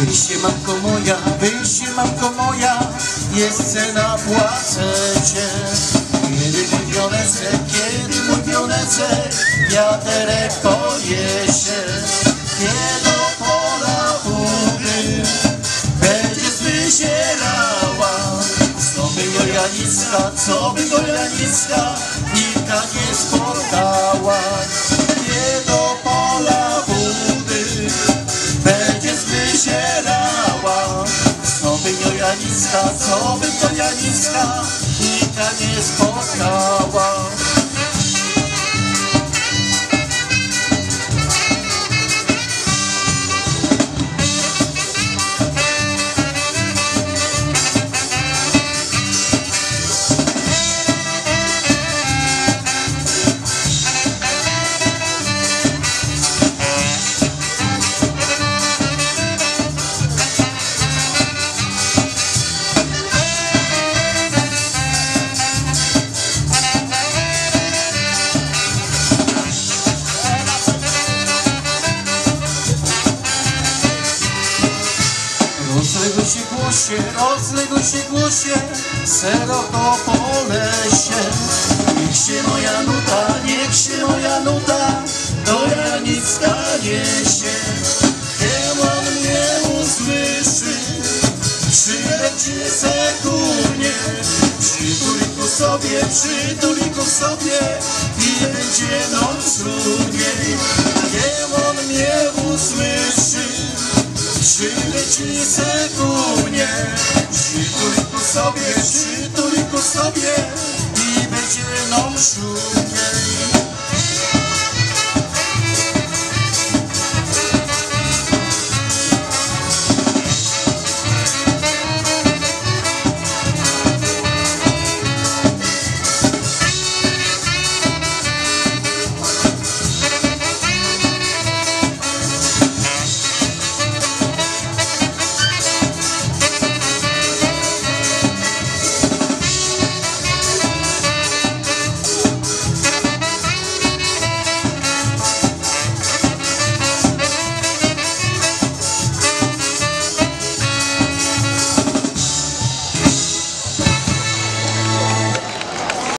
Wyjście mamko moja, wyjście mamko moja, jest cena płacę cię. Kiedy mój wionecek, kiedy mój wionecek, wiaterek poniesie, nie do pola budy, będzie zwyzierała. Co by go Janicka, co by go Janicka, Nika nie spotkała. Nie do pola będzie zwyzierała. Janicka, co by to Janicka, Nika nie spotkała. Głosie, rozległy się głosie, szeroko po lesie. Niech się moja nuta, niech się moja nuta, do Janicka niesie. Kiem on mnie usłyszy, przyleci sekundzie. Przytuli ku sobie, przytuli ku sobie i będzie noc. Kiem on mnie usłyszy, Przyleci sekundzie, przytuli ku sobie, przytuli ku sobie i będzie nam.